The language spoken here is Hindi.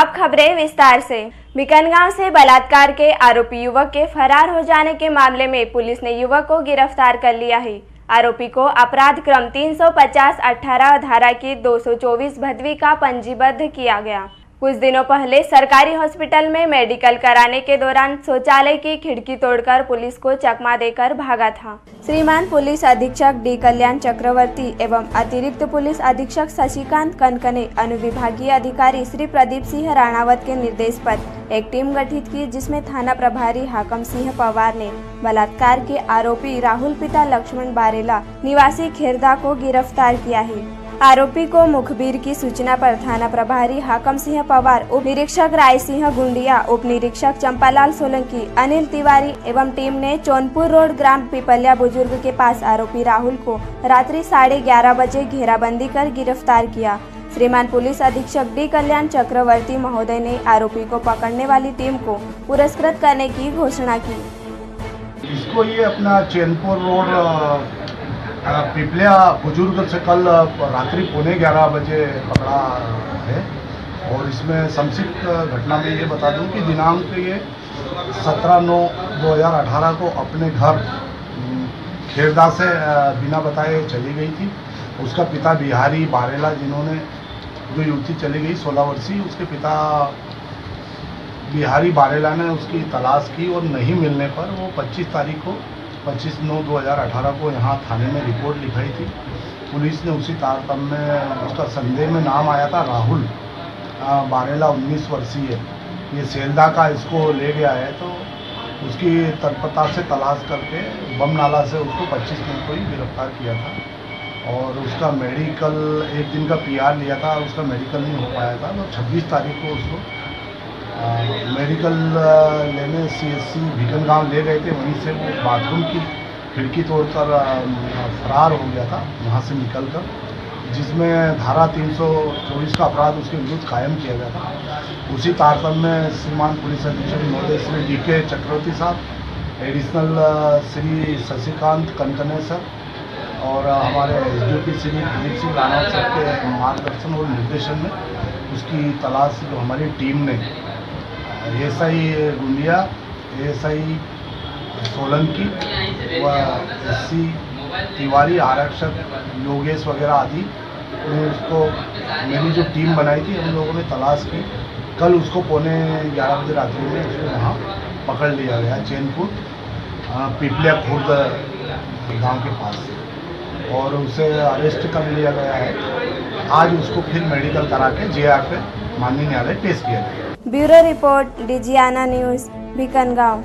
अब खबरें विस्तार से। बिकनगांव से बलात्कार के आरोपी युवक के फरार हो जाने के मामले में पुलिस ने युवक को गिरफ़्तार कर लिया है। आरोपी को अपराध क्रम 350 18 धारा की 224 भदवी का पंजीबद्ध किया गया। कुछ दिनों पहले सरकारी हॉस्पिटल में मेडिकल कराने के दौरान शौचालय की खिड़की तोड़कर पुलिस को चकमा देकर भागा था। श्रीमान पुलिस अधीक्षक डी कल्याण चक्रवर्ती एवं अतिरिक्त पुलिस अधीक्षक शशिकांत कनकने, अनुविभागीय अधिकारी श्री प्रदीप सिंह राणावत के निर्देश पर एक टीम गठित की, जिसमें थाना प्रभारी हाकम सिंह पवार ने, बलात्कार के आरोपी राहुल पिता लक्ष्मण बारेला निवासी खेरदा को गिरफ़्तार किया है। आरोपी को मुखबिर की सूचना पर थाना प्रभारी हाकम सिंह पवार, उप निरीक्षक राय सिंह गुंडिया, उप निरीक्षक चंपालाल सोलंकी, अनिल तिवारी एवं टीम ने चौनपुर रोड ग्राम पिपलिया बुज़ुर्ग के पास आरोपी राहुल को रात्रि साढ़े ग्यारह बजे घेराबंदी कर गिरफ़्तार किया। श्रीमान पुलिस अधीक्षक डी कल्याण चक्रवर्ती महोदय ने आरोपी को पकड़ने वाली टीम को पुरस्कृत करने की घोषणा की। इसको ये अपना चैनपुर रोड पिपलिया बुज़ुर्ग से कल रात्रि पौने ग्यारह बजे पकड़ा है। और इसमें संक्षिप्त घटना में ये बता दूँ कि दिनांक ये सत्रह नौ दो हज़ार अठारह को अपने घर खेरदा से बिना बताए चली गई थी। उसका पिता बिहारी बारेला, जिन्होंने जो युवती चली गई, सोलह वर्षीय, उसके पिता बिहारी बारेला ने उसकी तलाश की और नहीं मिलने पर वो 25 तारीख को पच्चीस नौ दो हज़ार अठारह को यहाँ थाने में रिपोर्ट लिखाई थी। पुलिस ने उसी तारतम्य में, उसका संदेह में नाम आया था, राहुल। बारेला उन्नीस वर्षीय। ये सेलदा का इसको ले गया है तो उसकी तत्परता से तलाश करके बम नाला से उसको 25 दिन को ही गिरफ़्तार किया था। और उसका मेडिकल, एक दिन का पीआर लिया था, उसका मेडिकल नहीं हो पाया था। तो 26 तारीख को उसको मेडिकल लेने सी एस सी भिकन गाँव ले गए थे, वहीं से वो बाथरूम की खिड़की तोड़कर फरार हो गया था, वहाँ से निकल कर जिसमें धारा 324 का अपराध उसके विरुद्ध कायम किया गया था। उसी तारतम में श्रीमान पुलिस अधीक्षक महोदय श्री डी के चक्रवर्ती साहब, एडिशनल श्री शशिकांत कनकने सर और हमारे S D P Shri Dilip Singh Rana sir के मार्गदर्शन और निर्देशन में उसकी तलाश जो हमारी टीम ने S I Gundiya S I Solanki व एस सी तिवारी आरक्षक योगेश वगैरह आदि ने उसको मेरी जो टीम बनाई थी हम लोगों ने तलाश की। कल उसको पौने ग्यारह बजे रात्रि में उसको वहाँ पकड़ लिया गया, चैनपुर पिपलिया खुर्द गाँव के पास से। और उसे अरेस्ट कर लिया गया है। आज उसको फिर मेडिकल करा के जे पे माननीय न्यायालय पेश किया गया। ब्यूरो रिपोर्ट डिजियाना न्यूज़ बीकनगांव।